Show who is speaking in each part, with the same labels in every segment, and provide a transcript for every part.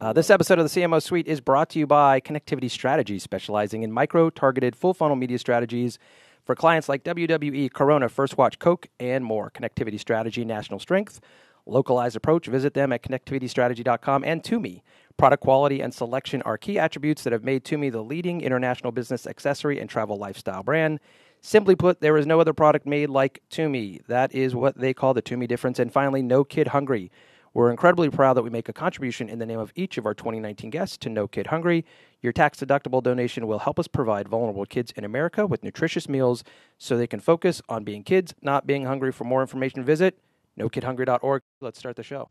Speaker 1: Uh, this episode of the CMO Suite is brought to you by Connectivity Strategy, specializing in micro targeted full funnel media strategies for clients like WWE, Corona, First Watch, Coke, and more. Connectivity Strategy, national strength, localized approach. Visit them at connectivitystrategy.com and Tumi. Product quality and selection are key attributes that have made Tumi the leading international business accessory and travel lifestyle brand. Simply put, there is no other product made like Tumi. That is what they call the Tumi difference. And finally, No Kid Hungry. We're incredibly proud that we make a contribution in the name of each of our 2019 guests to No Kid Hungry. Your tax deductible donation will help us provide vulnerable kids in America with nutritious meals so they can focus on being kids, not being hungry. For more information, visit nokidhungry.org. Let's start the show.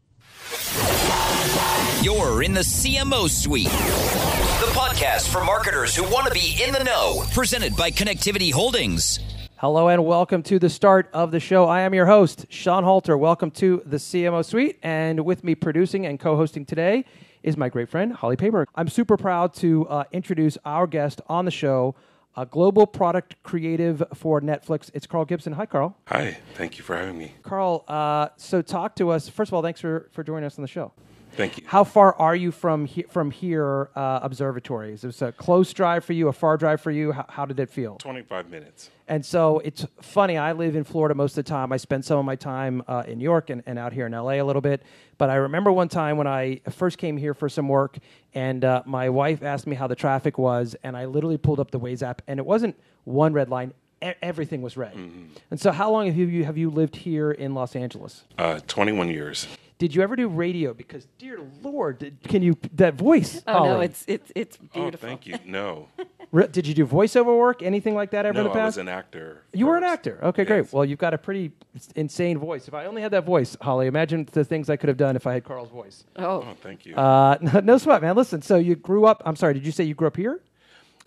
Speaker 2: You're in the CMO Suite, the podcast for marketers who want to be in the know. Presented by Connectivity Holdings.
Speaker 1: Hello and welcome to the start of the show. I am your host, Sean Halter. Welcome to the CMO Suite. And with me producing and co hosting today is my great friend, Holly Paper. I'm super proud to uh, introduce our guest on the show, a global product creative for Netflix. It's Karl Gibson. Hi, Karl.
Speaker 3: Hi, thank you for having me.
Speaker 1: Karl, uh, so talk to us. First of all, thanks for, for joining us on the show.
Speaker 3: Thank you.
Speaker 1: How far are you from he- from here, uh, observatory? Is this a close drive for you, a far drive for you? How, how did it feel?
Speaker 3: 25 minutes.
Speaker 1: And so it's funny. I live in Florida most of the time. I spend some of my time uh, in New York and, and out here in LA a little bit. But I remember one time when I first came here for some work, and uh, my wife asked me how the traffic was, and I literally pulled up the Waze app, and it wasn't one red line. E- everything was red. And so, how long have you have you lived here in Los Angeles?
Speaker 3: Uh, 21 years.
Speaker 1: Did you ever do radio? Because, dear Lord, did, can you that voice?
Speaker 4: Oh no, it's it's it's beautiful.
Speaker 3: Oh, thank you. No.
Speaker 1: Re- did you do voiceover work? Anything like that ever in
Speaker 3: no,
Speaker 1: the
Speaker 3: I
Speaker 1: past?
Speaker 3: was an actor.
Speaker 1: You were an actor. Okay, great. Well, you've got a pretty insane voice. If I only had that voice, Holly, imagine the things I could have done if I had Karl's voice.
Speaker 4: Oh,
Speaker 3: Oh, thank you.
Speaker 1: Uh, no, no sweat, man. Listen, so you grew up. I'm sorry. Did you say you grew up here?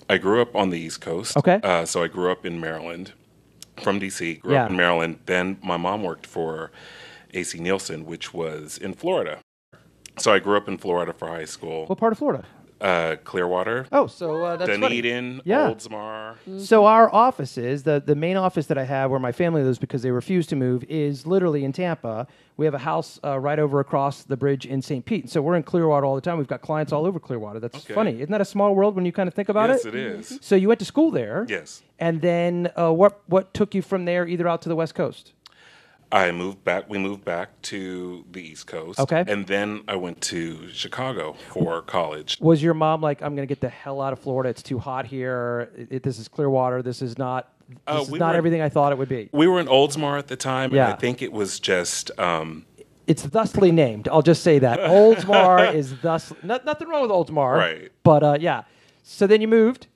Speaker 3: I grew up on the East Coast.
Speaker 1: Okay.
Speaker 3: Uh, so I grew up in Maryland, from DC. Grew
Speaker 1: Yeah.
Speaker 3: up in Maryland. Then my mom worked for AC Nielsen, which was in Florida. So I grew up in Florida for high school.
Speaker 1: What part of Florida?
Speaker 3: Uh, Clearwater,
Speaker 1: Oh, so uh, that's funny.
Speaker 3: Dunedin,
Speaker 1: Yeah.
Speaker 3: Oldsmar.
Speaker 1: So our offices, the the main office that I have where my family lives because they refuse to move, is literally in Tampa. We have a house uh, right over across the bridge in St. Pete. So we're in Clearwater all the time. We've got clients all over Clearwater. That's
Speaker 3: Okay.
Speaker 1: funny. Isn't that a small world when you kind of think about
Speaker 3: Yes,
Speaker 1: it?
Speaker 3: Yes, it is.
Speaker 1: So you went to school there.
Speaker 3: Yes.
Speaker 1: And then uh, what what took you from there either out to the West Coast?
Speaker 3: I moved back. We moved back to the East Coast.
Speaker 1: Okay.
Speaker 3: And then I went to Chicago for college.
Speaker 1: Was your mom like, I'm going to get the hell out of Florida. It's too hot here. It, this is Clearwater. This is not. This
Speaker 3: Uh,
Speaker 1: is not everything I thought it would be.
Speaker 3: We were in Oldsmar at the time,
Speaker 1: Yeah.
Speaker 3: and I think it was just um,
Speaker 1: It's thusly named. I'll just say that Oldsmar is thus. No, nothing wrong with Oldsmar.
Speaker 3: Right.
Speaker 1: But uh, yeah. So then you moved.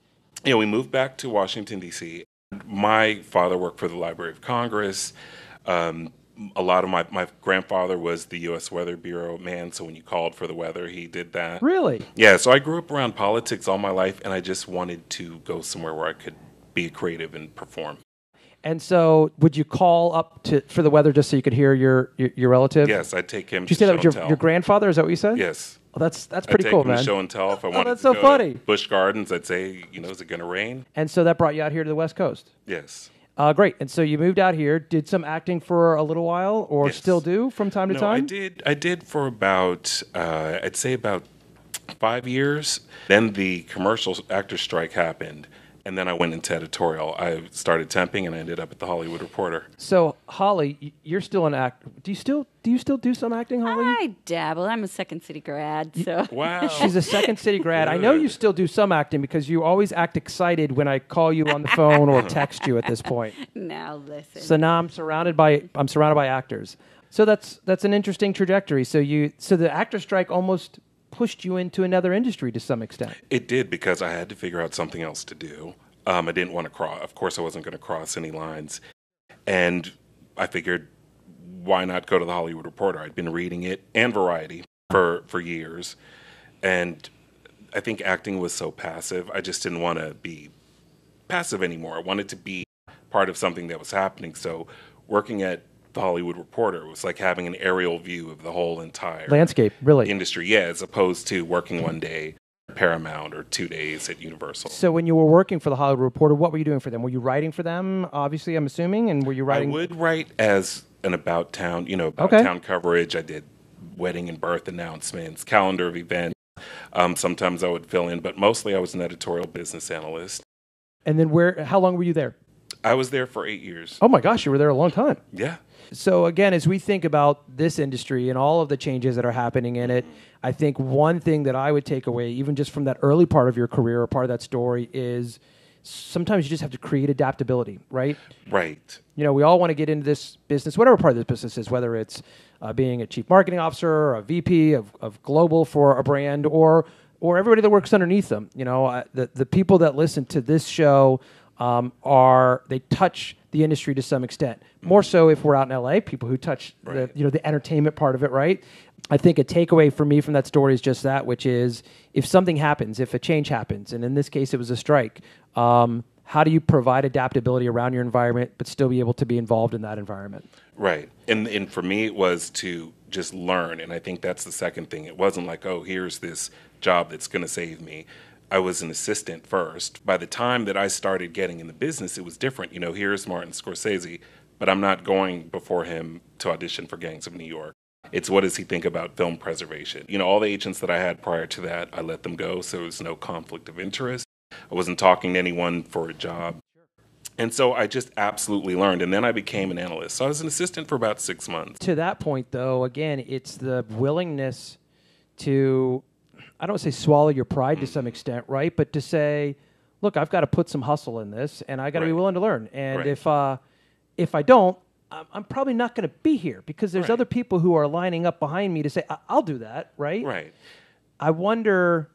Speaker 3: Yeah, we moved back to Washington D.C. My father worked for the Library of Congress. Um, a lot of my my grandfather was the U.S. Weather Bureau man, so when you called for the weather, he did that.
Speaker 1: Really?
Speaker 3: Yeah, so I grew up around politics all my life, and I just wanted to go somewhere where I could be creative and perform.
Speaker 1: And so would you call up to for the weather just so you could hear your your, your relative?
Speaker 3: Yes, I'd take him.
Speaker 1: Did you
Speaker 3: to
Speaker 1: say that was
Speaker 3: and
Speaker 1: your, your grandfather? Is that what you said?
Speaker 3: Yes.
Speaker 1: Oh, that's that's
Speaker 3: I'd
Speaker 1: pretty
Speaker 3: take
Speaker 1: cool,
Speaker 3: him
Speaker 1: man.
Speaker 3: to show and tell if I wanted oh,
Speaker 1: that's
Speaker 3: to
Speaker 1: so funny.
Speaker 3: to Busch Gardens. I'd say, you know, is it going to rain?
Speaker 1: And so that brought you out here to the West Coast.
Speaker 3: Yes.
Speaker 1: Uh, great. And so you moved out here, did some acting for a little while, or
Speaker 3: Yes.
Speaker 1: still do from time to
Speaker 3: No,
Speaker 1: time?
Speaker 3: I did. I did for about, uh, I'd say about five years. Then the commercial actor strike happened, and then I went into editorial. I started temping, and I ended up at the Hollywood Reporter.
Speaker 1: So Holly, you're still an actor. Do you still do you still do some acting, Holly?
Speaker 4: I dabble. I'm a Second City grad, so
Speaker 3: Wow.
Speaker 1: She's a second city grad. I know you still do some acting because you always act excited when I call you on the phone or text you at this point.
Speaker 4: now listen.
Speaker 1: So now I'm surrounded by I'm surrounded by actors. So that's that's an interesting trajectory. So you so the actor strike almost pushed you into another industry to some extent.
Speaker 3: It did because I had to figure out something else to do. Um, I didn't want to cross. Of course, I wasn't going to cross any lines, and I figured, why not go to the Hollywood Reporter? I'd been reading it and Variety for for years, and I think acting was so passive. I just didn't want to be passive anymore. I wanted to be part of something that was happening. So, working at the Hollywood Reporter It was like having an aerial view of the whole entire
Speaker 1: Landscape, really.
Speaker 3: industry. Yeah, as opposed to working one day at Paramount or two days at Universal.
Speaker 1: So when you were working for the Hollywood Reporter, what were you doing for them? Were you writing for them? Obviously, I'm assuming, and were you writing?
Speaker 3: I would write as an about town, you know, about
Speaker 1: Okay.
Speaker 3: town coverage. I did wedding and birth announcements, calendar of events. Um, sometimes I would fill in, but mostly I was an editorial business analyst.
Speaker 1: And then where? How long were you there?
Speaker 3: I was there for eight years.
Speaker 1: Oh my gosh, you were there a long time.
Speaker 3: Yeah.
Speaker 1: So again, as we think about this industry and all of the changes that are happening in it, I think one thing that I would take away, even just from that early part of your career or part of that story, is sometimes you just have to create adaptability, right?
Speaker 3: Right.
Speaker 1: You know, we all want to get into this business, whatever part of this business is, whether it's uh, being a chief marketing officer, or a VP of, of global for a brand, or or everybody that works underneath them. You know, uh, the the people that listen to this show um, are they touch the industry to some extent. More so if we're out in LA, people who touch
Speaker 3: Right.
Speaker 1: the you know the entertainment part of it, right? I think a takeaway for me from that story is just that, which is if something happens, if a change happens, and in this case it was a strike, um, how do you provide adaptability around your environment but still be able to be involved in that environment?
Speaker 3: Right. And and for me it was to just learn and I think that's the second thing. It wasn't like, "Oh, here's this job that's going to save me." I was an assistant first. By the time that I started getting in the business, it was different. You know, here's Martin Scorsese, but I'm not going before him to audition for Gangs of New York. It's what does he think about film preservation? You know, all the agents that I had prior to that, I let them go, so there was no conflict of interest. I wasn't talking to anyone for a job. And so I just absolutely learned. And then I became an analyst. So I was an assistant for about six months.
Speaker 1: To that point, though, again, it's the willingness to, I don't say swallow your pride to mm. some extent, right? But to say, look, I've got to put some hustle in this, and I got to be willing to learn. And
Speaker 3: Right.
Speaker 1: if uh, if I don't, I'm, I'm probably not going to be here because there's
Speaker 3: Right.
Speaker 1: other people who are lining up behind me to say, I- I'll do that, right?
Speaker 3: Right.
Speaker 1: I wonder.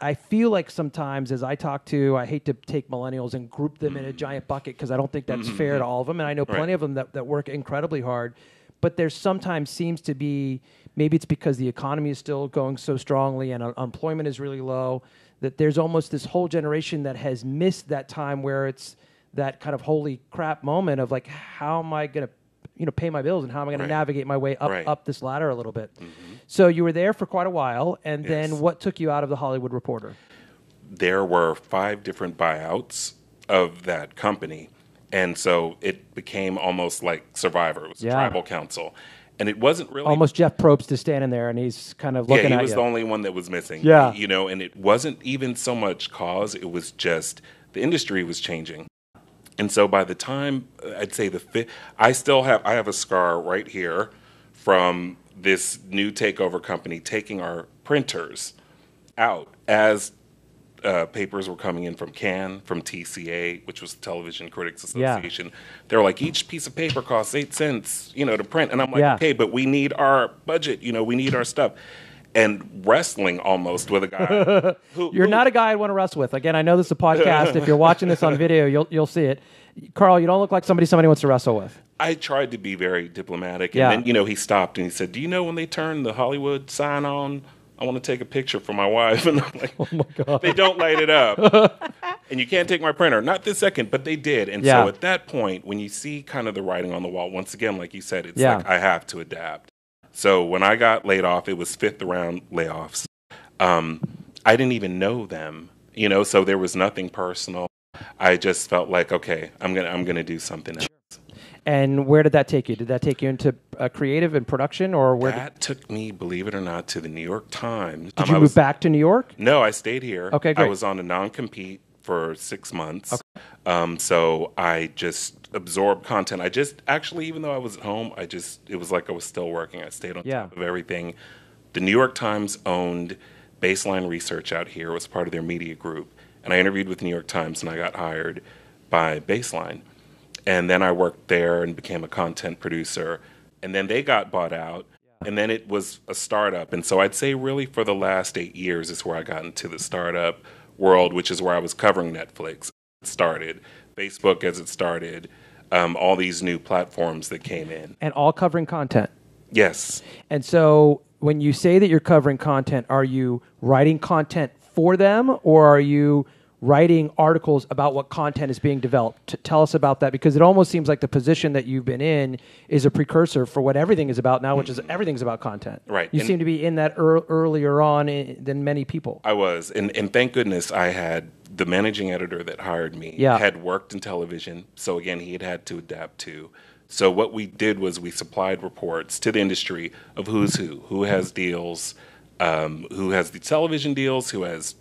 Speaker 1: I feel like sometimes as I talk to, I hate to take millennials and group them in a mm. giant bucket because I don't think that's mm-hmm. fair mm-hmm. to all of them. And I know plenty
Speaker 3: Right.
Speaker 1: of them that, that work incredibly hard. But there sometimes seems to be, maybe it's because the economy is still going so strongly and uh, un- unemployment is really low, that there's almost this whole generation that has missed that time where it's that kind of holy crap moment of like, how am I going to you know pay my bills and how am I going
Speaker 3: Right.
Speaker 1: to navigate my way up
Speaker 3: Right.
Speaker 1: up this ladder a little bit. Mm-hmm. So you were there for quite a while, and then what took you out of the Hollywood Reporter?
Speaker 3: There were five different buyouts of that company. And so it became almost like Survivor. It was
Speaker 1: Yeah.
Speaker 3: a tribal council. And it wasn't really
Speaker 1: Almost Jeff Probst is standing there, and he's kind of looking
Speaker 3: yeah, he
Speaker 1: at
Speaker 3: was
Speaker 1: you.
Speaker 3: the only one that was missing.
Speaker 1: Yeah.
Speaker 3: You know, and it wasn't even so much cause, it was just the industry was changing. And so by the time I'd say the fifth, I still have I have a scar right here from this new takeover company taking our printers out as uh, papers were coming in from CAN, from TCA, which was the Television Critics
Speaker 1: Yeah.
Speaker 3: Association. They were like, each piece of paper costs eight cents, you know, to print. And I'm like,
Speaker 1: Yeah.
Speaker 3: okay, but we need our budget, you know, we need our stuff. And wrestling almost with a guy. who,
Speaker 1: You're
Speaker 3: who-
Speaker 1: not a guy I'd want to wrestle with. Again, I know this is a podcast. if you're watching this on video, you'll you'll see it. Karl, you don't look like somebody somebody wants to wrestle with.
Speaker 3: I tried to be very diplomatic. And
Speaker 1: Yeah.
Speaker 3: then, you know, he stopped and he said, Do you know when they turn the Hollywood sign on? I want to take a picture for my wife. And I'm like, Oh my God. They don't light it up. and you can't take my printer. Not this second, but they did. And
Speaker 1: Yeah.
Speaker 3: so at that point, when you see kind of the writing on the wall, once again, like you said, it's
Speaker 1: Yeah.
Speaker 3: like I have to adapt. So when I got laid off, it was fifth round layoffs. Um, I didn't even know them, you know, so there was nothing personal. I just felt like, okay, I'm gonna I'm gonna do something else.
Speaker 1: And where did that take you? Did that take you into uh, creative and production, or where? Did,
Speaker 3: That took me, believe it or not, to the New York Times.
Speaker 1: did
Speaker 3: Um,
Speaker 1: you
Speaker 3: I
Speaker 1: move
Speaker 3: was-
Speaker 1: back to New York?
Speaker 3: No, I stayed here.
Speaker 1: Okay, great.
Speaker 3: I was on a non-compete for six months. Um, so I just absorbed content. I just actually, even though I was at home, I just it was like I was still working. I stayed on
Speaker 1: Yeah.
Speaker 3: top of everything. The New York Times owned Baseline Research out here. It was part of their media group, and I interviewed with the New York Times, and I got hired by Baseline. And then I worked there and became a content producer. And then they got bought out. And then it was a startup. And so I'd say, really, for the last eight years is where I got into the startup world, which is where I was covering Netflix. It started, Facebook as it started, um, all these new platforms that came in.
Speaker 1: And all covering content.
Speaker 3: Yes.
Speaker 1: And so, when you say that you're covering content, are you writing content for them, or are you writing articles about what content is being developed? T- tell us about that, because it almost seems like the position that you've been in is a precursor for what everything is about now, which is everything's about content.
Speaker 3: Right.
Speaker 1: You
Speaker 3: And-
Speaker 1: seem to be in that ear earlier on i than many people.
Speaker 3: I was, and and thank goodness I had the managing editor that hired me
Speaker 1: Yeah.
Speaker 3: had worked in television, so again he had had to adapt to. So what we did was we supplied reports to the industry of who's who, who has deals, um, who has the television deals, who has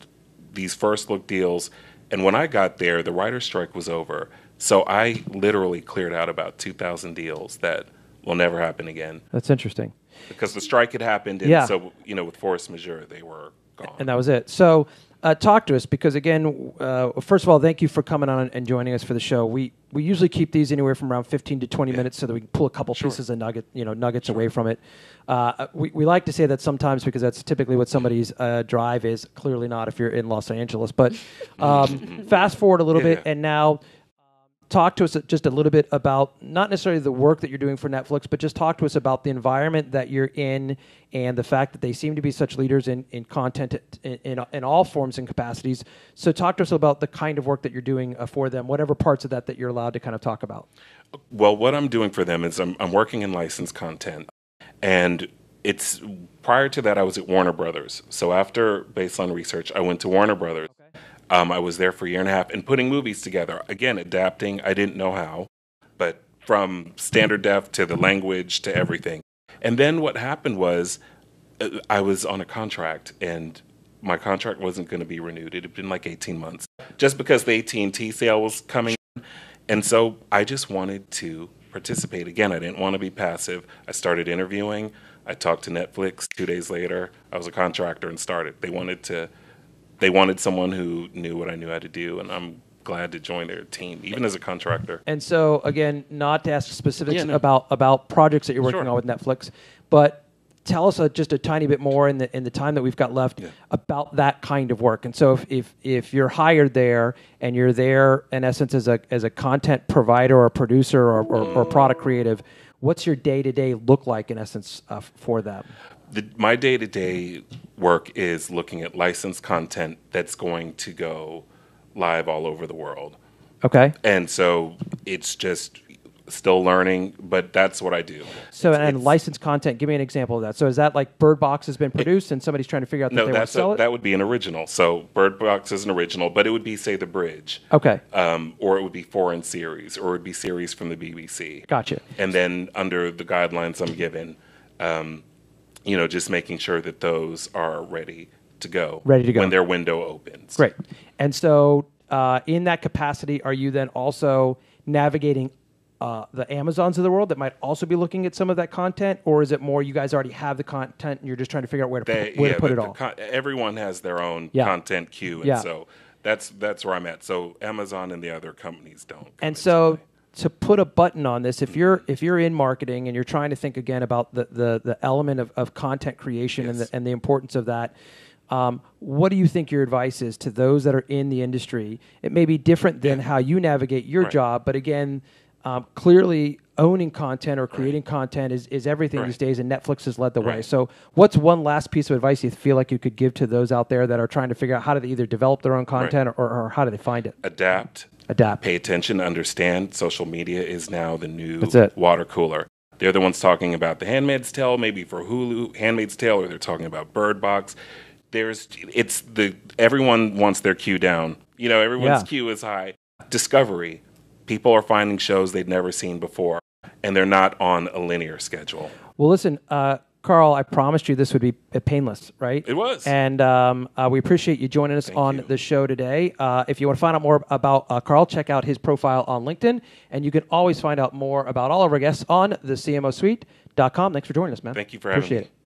Speaker 3: these first look deals. And when I got there, the writer's strike was over. So I literally cleared out about 2,000 deals that will never happen again
Speaker 1: That's interesting.
Speaker 3: because the strike had happened. And
Speaker 1: Yeah.
Speaker 3: so, you know, with force majeure, they were gone.
Speaker 1: And that was it. So, uh, talk to us because again, uh, first of all, thank you for coming on and joining us for the show. We we usually keep these anywhere from around fifteen to twenty minutes so that we can pull a couple pieces of nugget, you know, nuggets away from it. Uh, we we like to say that sometimes because that's typically what somebody's uh, drive is. Clearly not if you're in Los Angeles. But um, fast forward a little bit, and now talk to us just a little bit about not necessarily the work that you're doing for Netflix, but just talk to us about the environment that you're in and the fact that they seem to be such leaders in, in content in, in, in all forms and capacities. So talk to us about the kind of work that you're doing uh, for them, whatever parts of that that you're allowed to kind of talk about.
Speaker 3: Well, what I'm doing for them is I'm, I'm working in licensed content, and it's prior to that I was at Warner Brothers. So after Baseline Research, I went to Warner Brothers. Um, I was there for a year and a half and putting movies together. Again, adapting. I didn't know how, but from standard def to the language to everything. And then what happened was uh, I was on a contract and my contract wasn't going to be renewed. It had been like 18 months just because the AT&T sale was coming. And so I just wanted to participate. Again, I didn't want to be passive. I started interviewing. I talked to Netflix. Two days later, I was a contractor and started. They wanted to, they wanted someone who knew what I knew how to do, and I'm glad to join their team, even as a contractor.
Speaker 1: And so again, not to ask specifics
Speaker 3: Yeah, no.
Speaker 1: about about projects that you're working
Speaker 3: Sure.
Speaker 1: on with Netflix, but tell us uh, just a tiny bit more in the in the time that we've got left about that kind of work. And so if, if if you're hired there and you're there in essence as a as a content provider or producer or, or, or product creative, what's your day to day look like in essence uh, for them?
Speaker 3: The, my day to day work is looking at licensed content that's going to go live all over the world.
Speaker 1: Okay.
Speaker 3: And so it's just still learning, but that's what I do.
Speaker 1: So
Speaker 3: It's-
Speaker 1: and
Speaker 3: it's-
Speaker 1: licensed content, give me an example of that. So is that like Bird Box has been produced and somebody's trying to figure out that
Speaker 3: No,
Speaker 1: they want to sell
Speaker 3: a,
Speaker 1: it?
Speaker 3: that would be an original. So Bird Box is an original, but it would be say The Bridge,
Speaker 1: okay.
Speaker 3: um, or it would be foreign series, or it would be series from the BBC.
Speaker 1: Gotcha.
Speaker 3: And then under the guidelines I'm given, um, you know, just making sure that those are ready to go,
Speaker 1: Ready to go.
Speaker 3: when their window opens.
Speaker 1: Great. And so, uh, in that capacity, are you then also navigating uh, the Amazons of the world that might also be looking at some of that content, or is it more you guys already have the content and you're just trying to figure out where to
Speaker 3: They,
Speaker 1: put, where
Speaker 3: yeah,
Speaker 1: to put it all?
Speaker 3: con- everyone has their own
Speaker 1: Yeah.
Speaker 3: content queue, and
Speaker 1: Yeah.
Speaker 3: so that's that's where I'm at. So Amazon and the other companies don't.
Speaker 1: and so. To put a button on this if you're if you're in marketing and you're trying to think again about the the, the element of, of content creation and, the, and the importance of that um, what do you think your advice is to those that are in the industry? It may be different than how you navigate your
Speaker 3: Right.
Speaker 1: job but again um, clearly owning content or creating content is, is everything these days and netflix has led the way. So what's one last piece of advice you feel like you could give to those out there that are trying to figure out how do they either develop their own content or, or how do they find it?
Speaker 3: Adapt,
Speaker 1: adapt
Speaker 3: pay attention, understand. Social media is now the new water cooler. They're the ones talking about the Handmaid's Tale, maybe for Hulu, Handmaid's Tale, or they're talking about Bird Box. There's, it's the everyone wants their queue down. You know, everyone's
Speaker 1: Yeah.
Speaker 3: queue is high. Discovery, people are finding shows they'd never seen before, and they're not on a linear schedule.
Speaker 1: Well, listen, uh, Karl, I promised you this would be painless, right?
Speaker 3: It was.
Speaker 1: And um, uh, we appreciate you joining us on
Speaker 3: you.
Speaker 1: the show today. Uh, if you want to find out more about uh, Karl, check out his profile on LinkedIn. And you can always find out more about all of our guests on the CMOsuite.com. Thanks for joining us, man.
Speaker 3: Thank you for having
Speaker 1: appreciate
Speaker 3: me.
Speaker 1: it.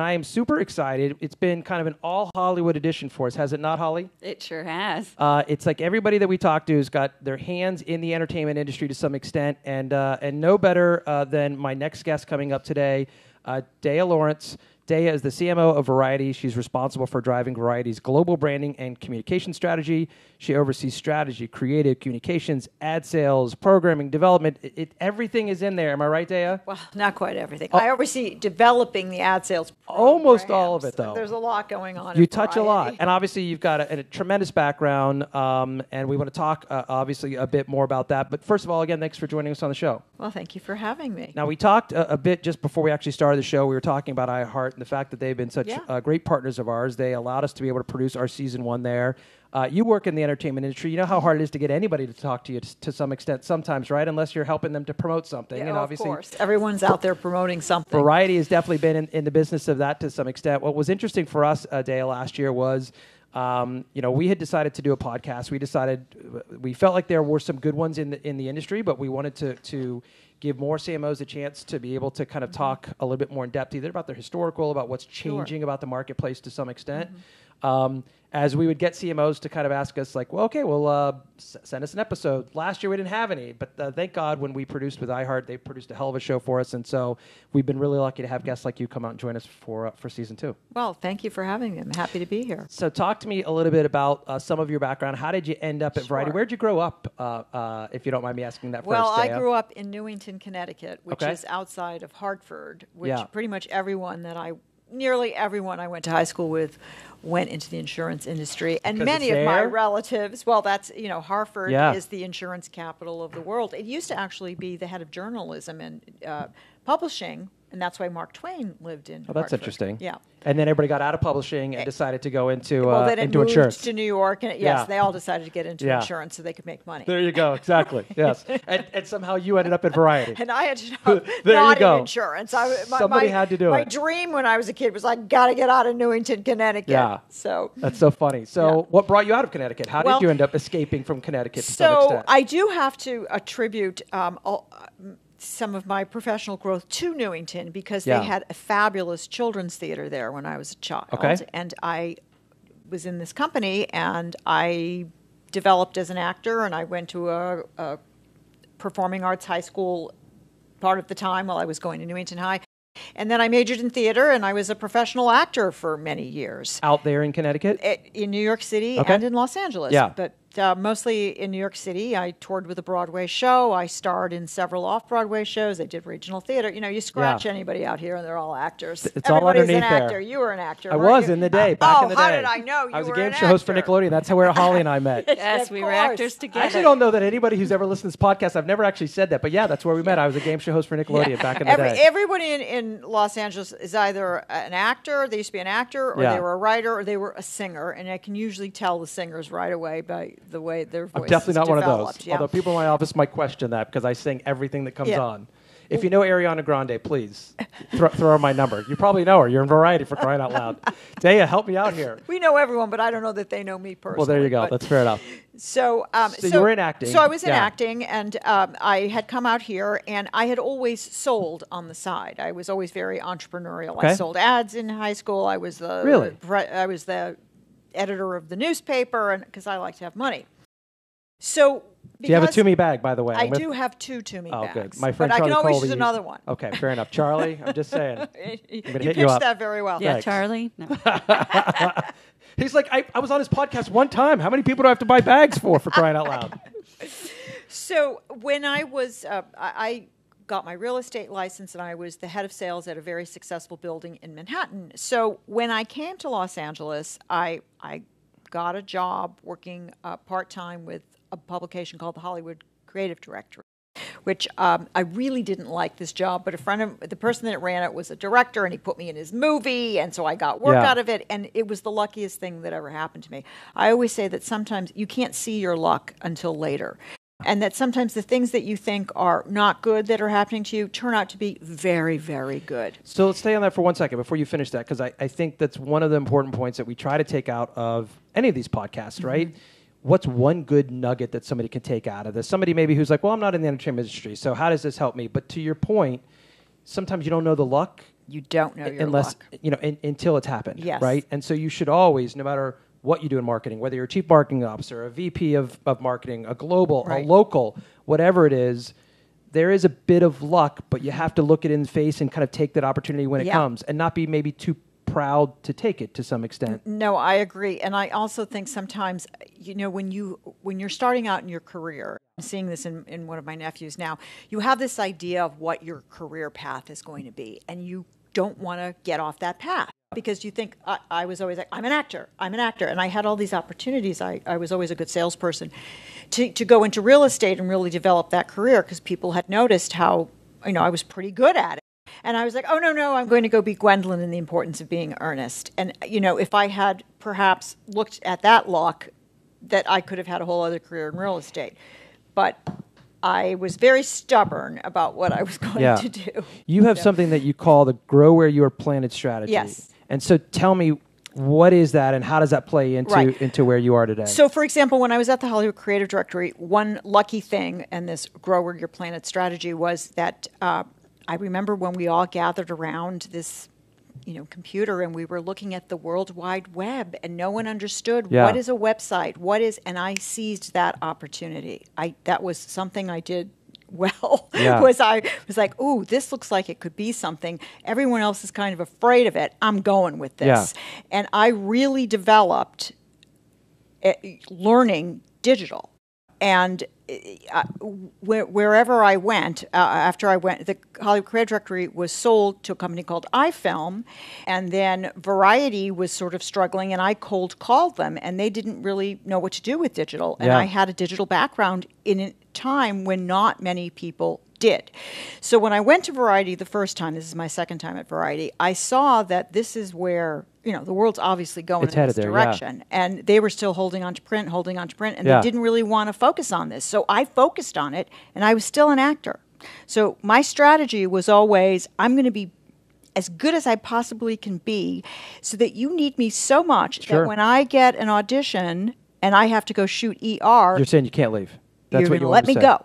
Speaker 1: I am super excited. It's been kind of an all Hollywood edition for us, has it not, Holly?
Speaker 4: It sure has.
Speaker 1: Uh, it's like everybody that we talk to has got their hands in the entertainment industry to some extent, and uh, and no better uh, than my next guest coming up today, uh, Dea Lawrence. Dea is the CMO of Variety. She's responsible for driving Variety's global branding and communication strategy. She oversees strategy, creative communications, ad sales, programming, development. It, it- everything is in there. Am I right, Dea?
Speaker 5: Well, not quite everything. I oversee developing the ad sales.
Speaker 1: Almost all of it, though.
Speaker 5: There's a lot going on.
Speaker 1: You touch a lot, and obviously you've got a, a tremendous background, um, and we want to talk uh, obviously a bit more about that. But first of all, again, thanks for joining us on the show.
Speaker 5: Well, thank you for having me.
Speaker 1: Now we talked a, a bit just before we actually started the show. We were talking about iHeart and the fact that they've been such
Speaker 5: Yeah.
Speaker 1: uh, great partners of ours. They allowed us to be able to produce our season one there. Uh, you work in the entertainment industry. You know how hard it is to get anybody to talk to you to, to some extent sometimes, right? Unless you're helping them to promote something.
Speaker 5: Yeah,
Speaker 1: and
Speaker 5: of
Speaker 1: obviously,
Speaker 5: course. Everyone's out there promoting something.
Speaker 1: Variety has definitely been in, in the business of that to some extent. What was interesting for us, uh, Dea, last year was, um, you know, we had decided to do a podcast. We decided we felt like there were some good ones in the in the industry, but we wanted to to give more CMOs a chance to be able to kind of mm-hmm. talk a little bit more in depth, either about their historical, about what's changing about the marketplace to some extent. Mm-hmm. Um, as we would get CMOs to kind of ask us, like, well, okay, well, uh, s- send us an episode. Last year we didn't have any, but uh, thank God when we produced with iHeart, they produced a hell of a show for us, and so we've been really lucky to have guests like you come out and join us for uh, for season two.
Speaker 5: well, thank you for having me. I'm happy to be here.
Speaker 1: So, talk to me a little bit about uh, some of your background. How did you end up at Variety? Where'd you grow up, uh, uh, if you don't mind me asking that
Speaker 5: Well,
Speaker 1: first?
Speaker 5: I grew up in Newington, Connecticut, which
Speaker 1: Okay.
Speaker 5: is outside of Hartford, which
Speaker 1: Yeah.
Speaker 5: pretty much everyone that I, nearly everyone I went to high school with, went into the insurance industry. And
Speaker 1: Because
Speaker 5: many of my relatives, well, that's, you know, Hartford
Speaker 1: Yeah.
Speaker 5: is the insurance capital of the world. It used to actually be the head of journalism and uh, publishing, and that's why Mark Twain lived in
Speaker 1: Oh, that's
Speaker 5: Hartford.
Speaker 1: interesting.
Speaker 5: Yeah.
Speaker 1: And then everybody got out of publishing and decided to go into
Speaker 5: well,
Speaker 1: uh,
Speaker 5: then it
Speaker 1: into
Speaker 5: moved
Speaker 1: insurance.
Speaker 5: to New York, and yes,
Speaker 1: Yeah.
Speaker 5: they all decided to get into
Speaker 1: Yeah.
Speaker 5: insurance so they could make money.
Speaker 1: there you go. Exactly. yes. And, and somehow you ended up at Variety.
Speaker 5: and I ended up
Speaker 1: There you
Speaker 5: not
Speaker 1: go.
Speaker 5: in insurance. I, my,
Speaker 1: Somebody
Speaker 5: my-
Speaker 1: had to do
Speaker 5: my
Speaker 1: it.
Speaker 5: My dream when I was a kid was I got to get out of Newington, Connecticut.
Speaker 1: Yeah.
Speaker 5: So,
Speaker 1: That's so funny. So,
Speaker 5: Yeah.
Speaker 1: what brought you out of Connecticut? How
Speaker 5: Well-
Speaker 1: did you end up escaping from Connecticut to some
Speaker 5: so
Speaker 1: extent?
Speaker 5: I do have to attribute um, all, uh, some of my professional growth to Newington because
Speaker 1: Yeah.
Speaker 5: they had a fabulous children's theater there when I was a child.
Speaker 1: Okay.
Speaker 5: And I was in this company and I developed as an actor and I went to a, a performing arts high school part of the time while I was going to Newington High. And then I majored in theater and I was a professional actor for many years
Speaker 1: out there in Connecticut?
Speaker 5: in New York City
Speaker 1: Okay.
Speaker 5: and in Los Angeles.
Speaker 1: Yeah.
Speaker 5: But uh, mostly in New York City. I toured with a Broadway show. I starred in several off Broadway shows. I did regional theater. You know, you scratch
Speaker 1: Yeah.
Speaker 5: anybody out here and they're all actors.
Speaker 1: It's all
Speaker 5: Everybody's
Speaker 1: underneath
Speaker 5: an
Speaker 1: there.
Speaker 5: actor. You were an actor.
Speaker 1: I
Speaker 5: weren't
Speaker 1: was
Speaker 5: you?
Speaker 1: in the day, back
Speaker 5: oh,
Speaker 1: in the
Speaker 5: how
Speaker 1: day.
Speaker 5: did I know you
Speaker 1: I was a game
Speaker 5: an
Speaker 1: show host for? Nickelodeon. That's where Holly and I met.
Speaker 4: Yes,
Speaker 5: Of
Speaker 4: we were actors together.
Speaker 1: I actually don't know that anybody who's ever listened to this podcast, I've never actually said that, but yeah, that's where we met. I was a game show host for Nickelodeon back in the
Speaker 5: Every,
Speaker 1: day.
Speaker 5: everybody in, in Los Angeles is either an actor, they used to be an actor, or
Speaker 1: Yeah.
Speaker 5: they were a writer, or they were a singer. And I can usually tell the singers right away by the way their voice
Speaker 1: I'm definitely not one of those.
Speaker 5: Yeah.
Speaker 1: Although people in my office might question that because I sing everything that comes
Speaker 5: Yeah.
Speaker 1: on. If you know Ariana Grande, please throw, throw her my number. You probably know her. You're in Variety for crying out loud. Dea, help me out here.
Speaker 5: we know everyone, but I don't know that they know me personally.
Speaker 1: Well, there you go. That's fair enough.
Speaker 5: So, um,
Speaker 1: So you were in acting.
Speaker 5: So I was in
Speaker 1: Yeah.
Speaker 5: acting, and um, I had come out here, and I had always sold on the side. I was always very entrepreneurial.
Speaker 1: Okay.
Speaker 5: I sold ads in high school. I was the
Speaker 1: Really?
Speaker 5: pre- I was the editor of the newspaper, and because I like to have money. So,
Speaker 1: Do you have a
Speaker 5: because
Speaker 1: to me bag, by the way?
Speaker 5: I
Speaker 1: with-
Speaker 5: do have two to me
Speaker 1: Oh,
Speaker 5: bags.
Speaker 1: good. My friend
Speaker 5: but I
Speaker 1: Charlie
Speaker 5: can always
Speaker 1: Colby
Speaker 5: use another one.
Speaker 1: Okay, fair enough. Charlie, I'm just saying.
Speaker 5: you
Speaker 1: gonna
Speaker 5: you
Speaker 1: hit you
Speaker 5: pitched
Speaker 1: up.
Speaker 5: that very well.
Speaker 4: yeah,
Speaker 1: Thanks.
Speaker 4: Charlie. No.
Speaker 1: He's like, I, I was on his podcast one time. How many people do I have to buy bags for, for crying out loud?
Speaker 5: So when I was, uh, I I got my real estate license and I was the head of sales at a very successful building in Manhattan. So when I came to Los Angeles, I I got a job working uh, part time with a publication called the Hollywood Creative Directory. Which um, I really didn't like this job, but a friend of the person that ran it was a director, and he put me in his movie, and so I got work
Speaker 1: Yeah.
Speaker 5: out of it, and it was the luckiest thing that ever happened to me. I always say that sometimes you can't see your luck until later and that sometimes the things that you think are not good that are happening to you turn out to be very, very good.
Speaker 1: So let's stay on that for one second before you finish that, because I, I think that's one of the important points that we try to take out of any of these podcasts, right? Mm-hmm. What's one good nugget that somebody can take out of this? Somebody maybe who's like, well, I'm not in the entertainment industry, so how does this help me? But to your point, sometimes you don't know the luck
Speaker 5: You don't know
Speaker 1: unless
Speaker 5: luck.
Speaker 1: you know in, until it's happened
Speaker 5: Yes.
Speaker 1: right and so you should always no matter what you do in marketing whether you're a chief marketing officer a vp of, of marketing a global
Speaker 5: Right.
Speaker 1: a local whatever it is there is a bit of luck but you have to look it in the face and kind of take that opportunity when it
Speaker 5: Yeah.
Speaker 1: comes and not be maybe too proud to take it to some extent
Speaker 5: No, I agree, and I also think sometimes, you know, when you when you're starting out in your career, I'm seeing this in, in one of my nephews now. You have this idea of what your career path is going to be, and you don't want to get off that path because you think I, I was always like I'm an actor, I'm an actor, and I had all these opportunities. I, I was always a good salesperson to to go into real estate and really develop that career because people had noticed how you know I was pretty good at it. And I was like, oh, no, no, I'm going to go be Gwendolen in the importance of being earnest. And, you know, if I had perhaps looked at that luck that I could have had a whole other career in real estate. But I was very stubborn about what I was going
Speaker 1: Yeah.
Speaker 5: to do.
Speaker 1: You have something that you call the grow where you are planted strategy.
Speaker 5: Yes.
Speaker 1: And so tell me what is that and how does that play into
Speaker 5: Right.
Speaker 1: into where you are today?
Speaker 5: So, for example, when I was at the Hollywood Creative Directory, one lucky thing and this grow where your planet strategy was that uh, I remember when we all gathered around this, you know, computer and we were looking at the World Wide Web, and no one understood
Speaker 1: Yeah.
Speaker 5: what is a website, what is, and I seized that opportunity. I that was something I did well
Speaker 1: Yeah.
Speaker 5: was I was like, ooh, this looks like it could be something. Everyone else is kind of afraid of it. I'm going with this. And I really developed uh, learning digital. And uh, where, wherever I went, uh, after I went, the Hollywood Creative Directory was sold to a company called iFilm, and then Variety was sort of struggling, and I cold called them, and they didn't really know what to do with digital. And
Speaker 1: Yeah.
Speaker 5: I had a digital background in a time when not many people did. So when I went to Variety the first time, this is my second time at Variety, I saw that this is where you know the world's obviously going
Speaker 1: It's
Speaker 5: in this
Speaker 1: there, yeah.
Speaker 5: direction, and they were still holding on to print, holding on to print, and
Speaker 1: Yeah.
Speaker 5: they didn't really want to focus on this. So I focused on it, and I was still an actor. So my strategy was always, I'm going to be as good as I possibly can be, so that you need me so much
Speaker 1: Sure.
Speaker 5: that when I get an audition and I have to go shoot ER,
Speaker 1: You're saying you can't leave. That's
Speaker 5: you're
Speaker 1: what
Speaker 5: going
Speaker 1: you
Speaker 5: to let me
Speaker 1: say.
Speaker 5: go.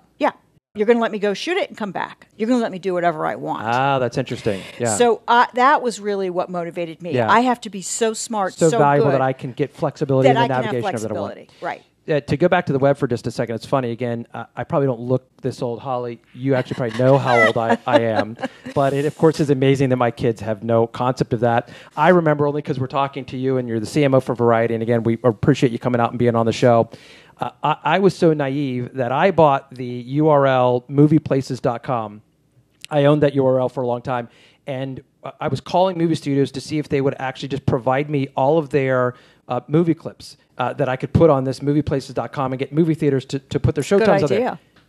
Speaker 5: You're going to let me go shoot it and come back. You're going to let me do whatever I want.
Speaker 1: Ah, that's interesting. Yeah.
Speaker 5: So uh, that was really what motivated me.
Speaker 1: Yeah.
Speaker 5: I have to be so smart,
Speaker 1: so,
Speaker 5: so,
Speaker 1: valuable
Speaker 5: good
Speaker 1: that I can get flexibility in the
Speaker 5: I can have
Speaker 1: navigation of that I want.
Speaker 5: Right.
Speaker 1: Uh, to go back to the web for just a second, it's funny again. Uh, I probably don't look this old, Holly. You actually probably know how old I, I am, but it of course is amazing that my kids have no concept of that. I remember only because we're talking to you and you're the CMO for Variety, and again, we appreciate you coming out and being on the show. Uh, I, I was so naive that I bought the URL movieplaces.com. I owned that URL for a long time, and I was calling movie studios to see if they would actually just provide me all of their uh, movie clips uh, that I could put on this movieplaces.com and get movie theaters to, to put their showtimes on there.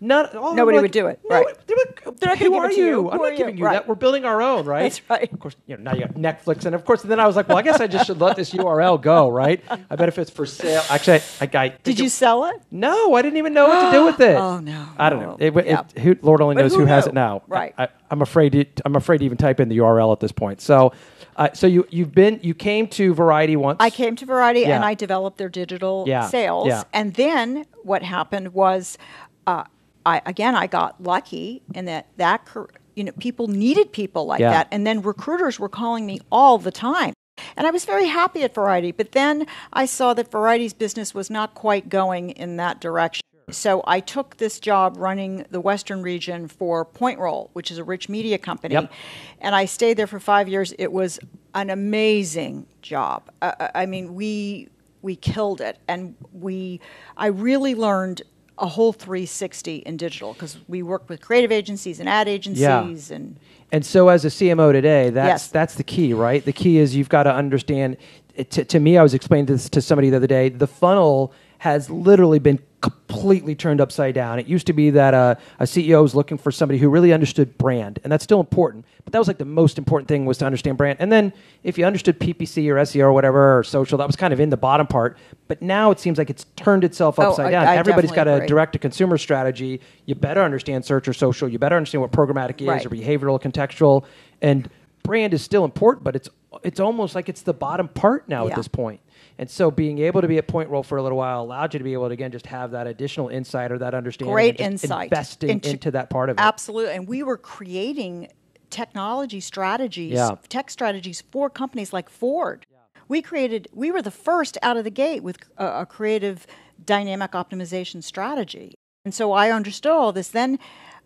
Speaker 1: Not, all
Speaker 5: Nobody
Speaker 1: were
Speaker 5: would do it,
Speaker 1: No,
Speaker 5: right.
Speaker 1: they would-
Speaker 5: They're not
Speaker 1: who
Speaker 5: gonna give
Speaker 1: are
Speaker 5: it to you.
Speaker 1: you? I'm
Speaker 5: Who
Speaker 1: not giving
Speaker 5: you?
Speaker 1: you
Speaker 5: Right.
Speaker 1: that. We're building our own, right?
Speaker 5: That's right.
Speaker 1: Of course, you know, now you got Netflix, and of course, and then I was like, well, I guess I just should let this URL go, right? I bet if it's for sale. Actually, I, I, I
Speaker 5: Did you
Speaker 1: it-
Speaker 5: sell it?
Speaker 1: No, I didn't even know what to do with it.
Speaker 5: Oh, no.
Speaker 1: I don't know. It, it-
Speaker 5: Yeah.
Speaker 1: who, Lord only knows
Speaker 5: who
Speaker 1: who, has
Speaker 5: knew?
Speaker 1: it now.
Speaker 5: Right.
Speaker 1: I, am afraid. To, I'm afraid to even type in the URL at this point. So, uh, so you you've been you came to Variety once.
Speaker 5: I came to Variety
Speaker 1: Yeah.
Speaker 5: and I developed their digital
Speaker 1: Yeah,
Speaker 5: sales.
Speaker 1: yeah.
Speaker 5: And then what happened was, uh, I again I got lucky in that that you know people needed people like
Speaker 1: Yeah.
Speaker 5: that, and then recruiters were calling me all the time. And I was very happy at Variety, but then I saw that Variety's business was not quite going in that direction. So I took this job running the Western region for PointRoll, which is a rich media company.
Speaker 1: Yep.
Speaker 5: And I stayed there for five years. It was an amazing job. Uh, I mean, we we killed it, and we I really learned a whole 360 in digital because we work with creative agencies and ad agencies and
Speaker 1: And so, as a CMO today, that's
Speaker 5: Yes.
Speaker 1: that's the key, right? The key is you've got to understand. Eh, to, to me, I was explaining this to somebody the other day. The funnel has literally been completely turned upside down. It used to be that uh, a CEO was looking for somebody who really understood brand, and that's still important. But that was like the most important thing was to understand brand. And then if you understood PPC or SEO or whatever or social, that was kind of in the bottom part. But now it seems like it's turned itself
Speaker 5: Oh,
Speaker 1: upside
Speaker 5: I-
Speaker 1: down.
Speaker 5: I
Speaker 1: Everybody's got a
Speaker 5: agree.
Speaker 1: direct to consumer strategy. You better understand search or social. You better understand what programmatic is
Speaker 5: Right.
Speaker 1: or behavioral, contextual, and brand is still important, but it's it's almost like it's the bottom part now
Speaker 5: Yeah.
Speaker 1: at this point. And so, being able to be at PointRoll for a little while allowed you to be able to again just have that additional insight or that understanding.
Speaker 5: great insight
Speaker 1: investing
Speaker 5: into-
Speaker 1: into, that part of it.
Speaker 5: Absolutely. And we were creating technology strategies,
Speaker 1: Yeah.
Speaker 5: tech strategies for companies like Ford. We created, we were the first out of the gate with a, a creative dynamic optimization strategy. And so I understood all this. Then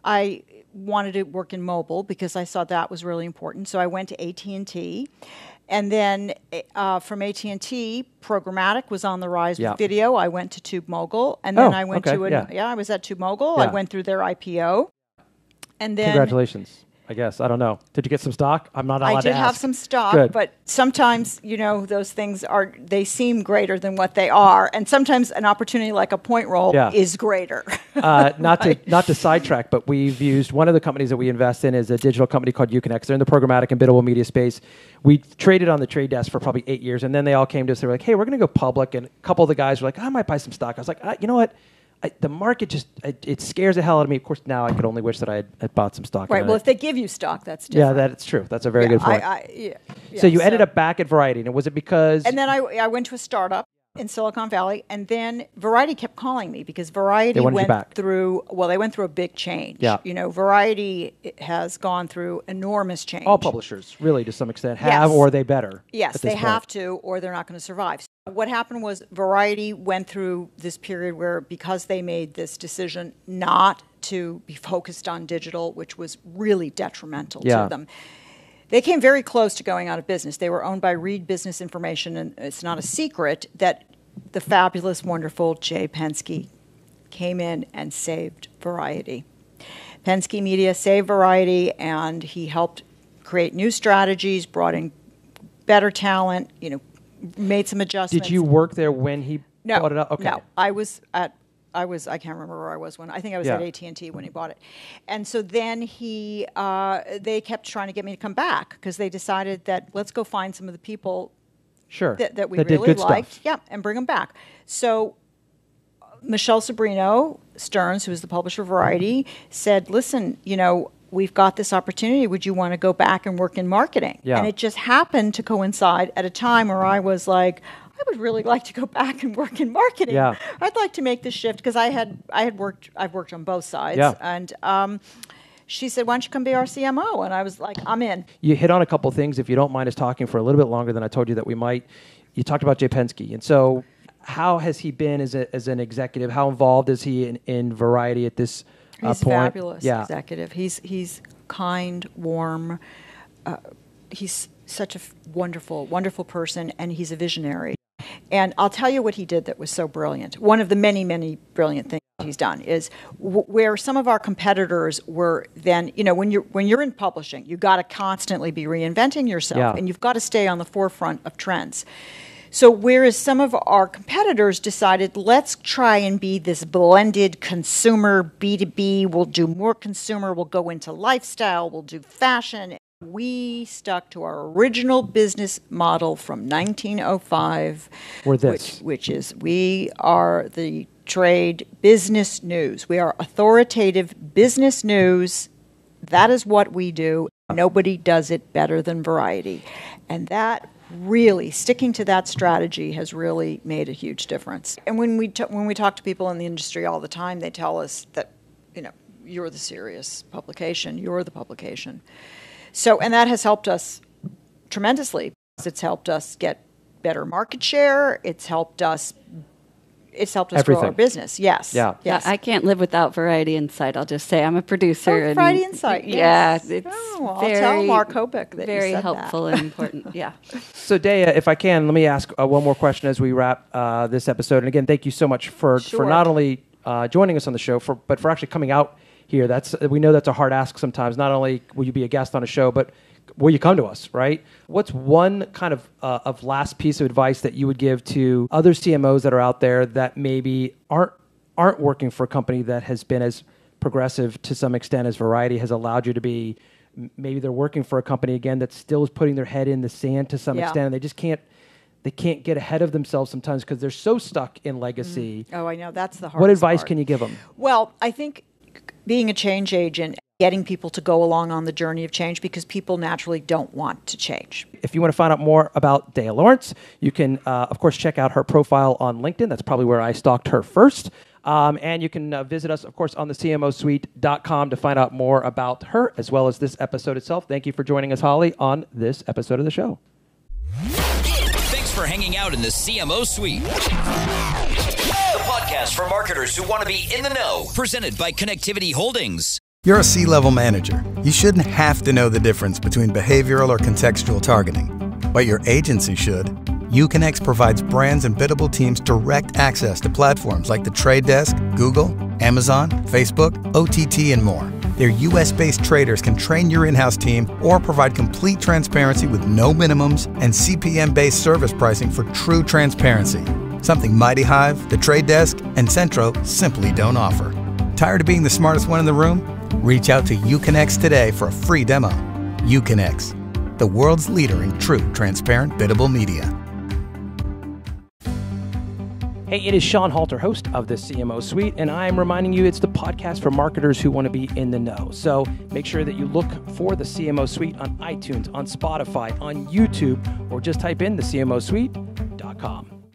Speaker 5: I wanted to work in mobile because I saw that was really important. So I went to AT&T. And then uh, from AT&T, programmatic was on the rise
Speaker 1: Yeah.
Speaker 5: with video. I went to TubeMogul, and then
Speaker 1: Oh,
Speaker 5: I went
Speaker 1: okay,
Speaker 5: to an,
Speaker 1: yeah.
Speaker 5: yeah, I was at TubeMogul. I went through their IPO, and then
Speaker 1: Congratulations. I guess I don't know. Did you get some stock? I'm not allowed
Speaker 5: I
Speaker 1: to
Speaker 5: did have some stock,
Speaker 1: Good.
Speaker 5: but sometimes you know those things are they seem greater than what they are, and sometimes an opportunity like a PointRoll
Speaker 1: Yeah.
Speaker 5: is greater.
Speaker 1: uh, not to not to sidetrack, but we've used one of the companies that we invest in is a digital company called YouConnex. They're in the programmatic and biddable media space. We traded on the trade desk for probably eight years, and then they all came to us. They were like, "Hey, we're going to go public," and a couple of the guys were like, "I might buy some stock." I was like, uh, "You know what?" I, the market just it, it scares the hell out of me. Of course, now I could only wish that I had, had bought some stock.
Speaker 5: right. Well, if they give you stock, that's different.
Speaker 1: yeah, that's true. That's a very
Speaker 5: Yeah,
Speaker 1: good point.
Speaker 5: I, I, yeah,
Speaker 1: so
Speaker 5: yeah,
Speaker 1: you ended up back at Variety, and was it because?
Speaker 5: And then I, I went to a startup in Silicon Valley, and then Variety kept calling me because Variety
Speaker 1: They wanted you
Speaker 5: went through. Well, they went through a big change.
Speaker 1: Yeah.
Speaker 5: You know, Variety has gone through enormous change.
Speaker 1: all publishers, really, to some extent, have
Speaker 5: Yes.
Speaker 1: or they better?
Speaker 5: Yes, they
Speaker 1: point?
Speaker 5: have to, or they're not going to survive. So what happened was Variety went through this period where, because they made this decision not to be focused on digital, which was really detrimental
Speaker 1: Yeah.
Speaker 5: to them, they came very close to going out of business. They were owned by Reed Business Information, and it's not a secret that the fabulous, wonderful Jay Penske came in and saved Variety. Penske Media saved Variety, and he helped create new strategies, brought in better talent, you know, made some adjustments.
Speaker 1: Did you work there when he
Speaker 5: No,
Speaker 1: bought it up? Okay.
Speaker 5: no. I was at. I was. I can't remember where I was when. I think I was
Speaker 1: Yeah.
Speaker 5: at AT and T when he bought it, and so then he. Uh, they kept trying to get me to come back because they decided that let's go find some of the people
Speaker 1: Sure.
Speaker 5: that, that we
Speaker 1: did
Speaker 5: really liked.
Speaker 1: Stuff.
Speaker 5: Yeah, and bring them back. So uh, Michelle Sobrino Stearns, who is the publisher of Variety, said, "Listen, you know." We've got this opportunity. Would you want to go back and work in marketing?
Speaker 1: Yeah.
Speaker 5: And it just happened to coincide at a time where I was like, I would really like to go back and work in marketing.
Speaker 1: Yeah.
Speaker 5: I'd like to make this shift because I had I had worked I've worked on both sides.
Speaker 1: Yeah.
Speaker 5: And um, she said, "Why don't you come be our CMO?" And I was like, "I'm in."
Speaker 1: you hit on a couple things. If you don't mind us talking for a little bit longer than I told you that we might, you talked about Jay Penske, and so how has he been as, a, as an executive? How involved is he in, in Variety at this uh,
Speaker 5: He's
Speaker 1: point?
Speaker 5: fabulous
Speaker 1: Yeah,
Speaker 5: executive. He's he's kind, warm. Uh, he's such a f- wonderful, wonderful person, and he's a visionary. And I'll tell you what he did that was so brilliant. One of the many, many brilliant things he's done is w- where some of our competitors were then, you know, when you're when you're in publishing, you got to constantly be reinventing yourself,
Speaker 1: Yeah.
Speaker 5: and you've got to stay on the forefront of trends. So, whereas some of our competitors decided, let's try and be this blended consumer B2B, we'll do more consumer, we'll go into lifestyle, we'll do fashion. We stuck to our original business model from 1905,
Speaker 1: Or this.
Speaker 5: Which, which is we are the trade business news. We are authoritative business news. That is what we do. Nobody does it better than Variety. And that really sticking to that strategy has really made a huge difference. And when we t- when we talk to people in the industry all the time, they tell us that you know you're the serious publication, you're the publication. So and that has helped us tremendously. It's helped us get better market share. It's helped us. It's helped us grow our business. Yes.
Speaker 1: Yeah.
Speaker 5: Yes.
Speaker 4: I can't live without Variety Insight. I'll just say I'm a producer.
Speaker 5: Oh,
Speaker 4: and
Speaker 5: Friday Insight.
Speaker 4: Yeah, it's
Speaker 5: Oh, well, I'll
Speaker 4: very,
Speaker 5: tell Mark Hopick that you
Speaker 4: very
Speaker 5: said that.
Speaker 4: helpful and important. Yeah.
Speaker 1: So, Dea, if I can, let me ask uh, one more question as we wrap uh, this episode. And again, thank you so much for for not only uh, joining us on the show, for but for actually coming out here. That's we know that's a hard ask sometimes. Not only will you be a guest on a show, but will you come to us? Right? What's one kind of uh, of last piece of advice that you would give to other CMOs that are out there that maybe aren't aren't working for a company that has been as progressive to some extent as Variety has allowed you to be? Maybe they're working for a company again that still is putting their head in the sand to some
Speaker 5: Yeah.
Speaker 1: extent, and they just can't they can't get ahead of themselves sometimes because they're so stuck in legacy.
Speaker 5: Oh, I know. That's the hard.
Speaker 1: What advice can you give them?
Speaker 5: Well, I think being a change agent, getting people to go along on the journey of change because people naturally don't want to change.
Speaker 1: If you want to find out more about Dea Lawrence, you can, uh, of course, check out her profile on LinkedIn. That's probably where I stalked her first. Um, and you can uh, visit us, of course, on the CMOsuite.com to find out more about her as well as this episode itself. Thank you for joining us, Holly, on this episode of the show.
Speaker 2: Thanks for hanging out in the CMO Suite. The podcast for marketers who want to be in the know. Presented by Connectivity Holdings.
Speaker 6: You're a C level manager. You shouldn't have to know the difference between behavioral or contextual targeting, but your agency should. YouConnex provides brands and biddable teams direct access to platforms like The Trade Desk, Google, Amazon, Facebook, OTT, and more. Their US based traders can train your in house team or provide complete transparency with no minimums and CPM based service pricing for true transparency. Something MightyHive, The Trade Desk, and Centro simply don't offer. Tired of being the smartest one in the room? Reach out to YouConnex today for a free demo. YouConnex, the world's leader in true transparent biddable media.
Speaker 1: Hey, it is Sean Halter, host of the CMO Suite, and I am reminding you it's the podcast for marketers who want to be in the know. So make sure that you look for the CMO Suite on iTunes, on Spotify, on YouTube, or just type in the CMO Suite.com.